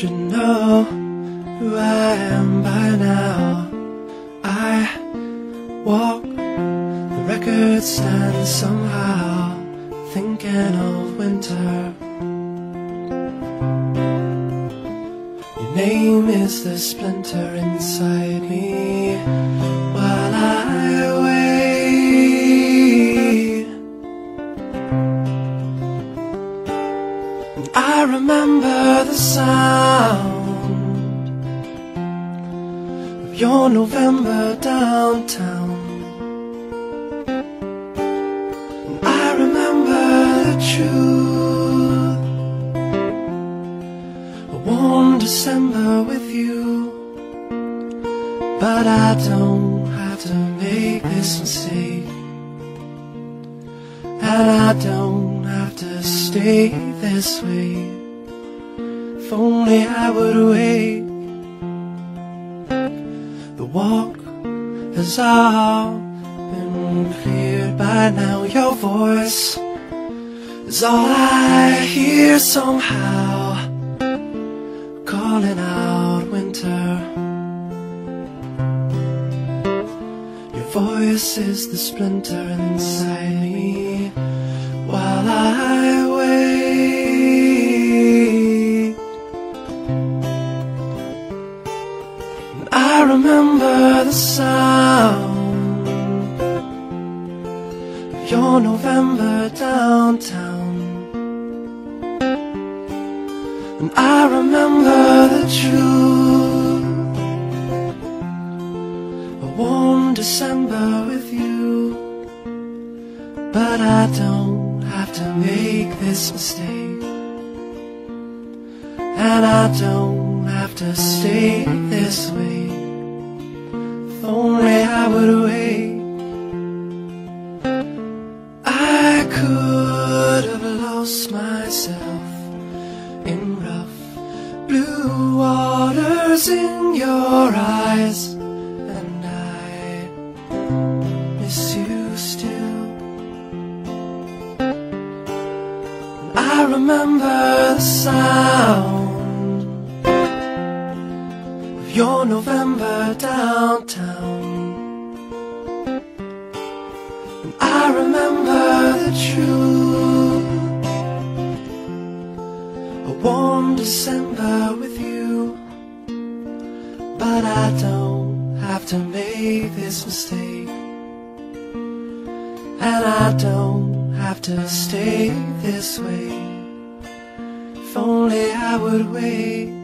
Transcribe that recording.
should know who I am by now. I walk the record stands somehow, thinking of winter. Your name is the splinter inside me while I remember the sound of your November downtown. I remember the truth. A warm December with you. But I don't have to make this mistake. And I don't to stay this way. If only I would wait. The walk has all been cleared by now. Your voice is all I hear somehow. Calling out winter. Your voice is the splinter inside me I wait. I remember the sound of your November downtown. And I remember the truth. A warm December with you. But I don't have to make this mistake. And I don't have to stay this way. If only I would wait. I could have lost myself in rough blue waters in your eyes, remember the sound of your November downtown. And I remember the truth. A warm December with you. But I don't have to make this mistake. And I don't have to stay this way. If only I would wait.